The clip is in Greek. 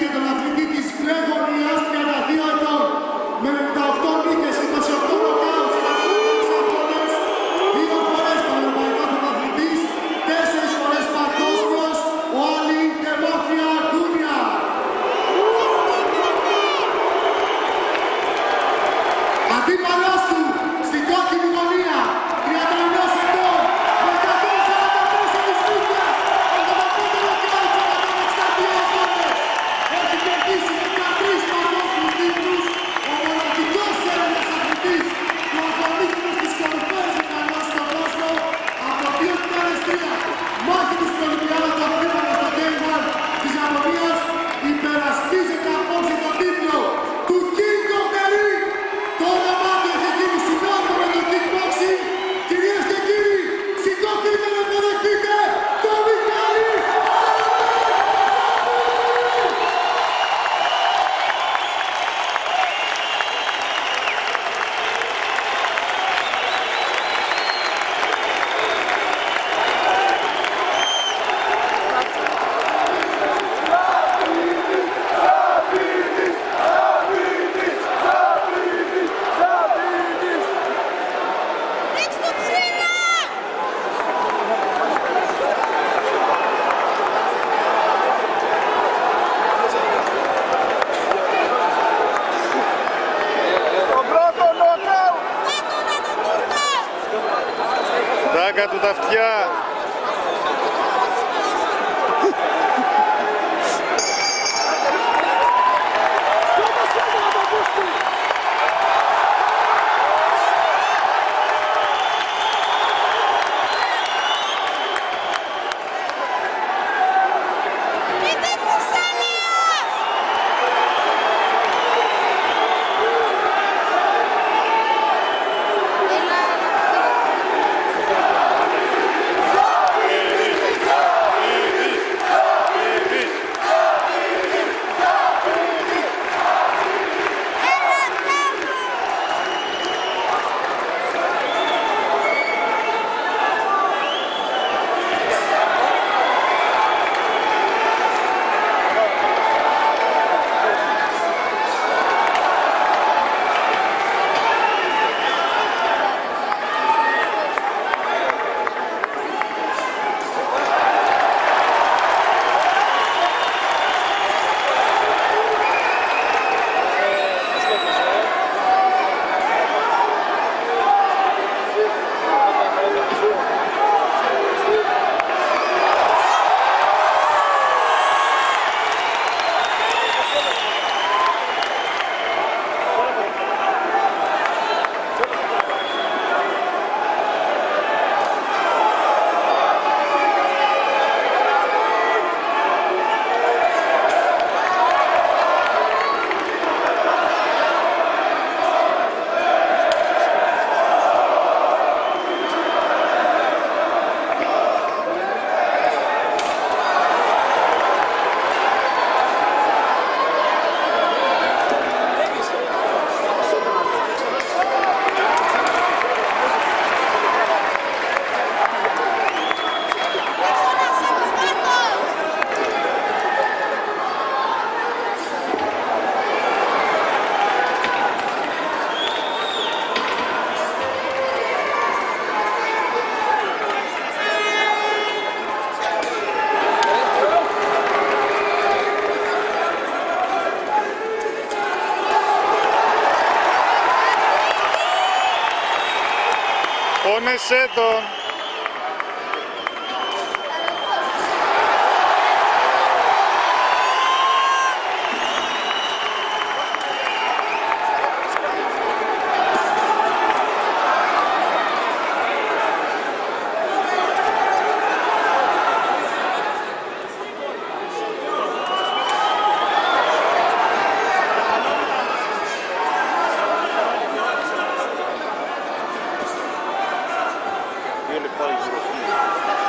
και τον αθλητή της πλέον 32 ετών με 98 νίκες τούρκο! Τάκα του τα αυτιά. Πόνεσέ τον. going to play